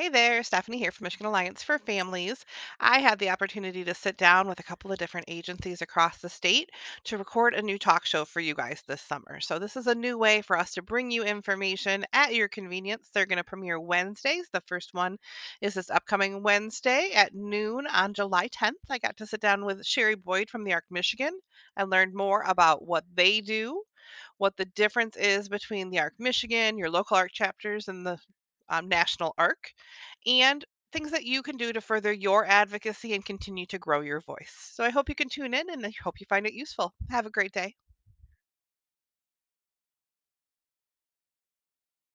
Hey there, Stephanie here from Michigan Alliance for Families. I had the opportunity to sit down with a couple of different agencies across the state to record a new talk show for you guys this summer. So, this is a new way for us to bring you information at your convenience. They're going to premiere Wednesdays. The first one is this upcoming Wednesday at noon on July 10th. I got to sit down with Sherri Boyd from the ARC Michigan and learned more about what they do what the difference is between the ARC Michigan, your local ARC chapters, and the um, national ARC, and things that you can do to further your advocacy and continue to grow your voice. So I hope you can tune in and I hope you find it useful. Have a great day.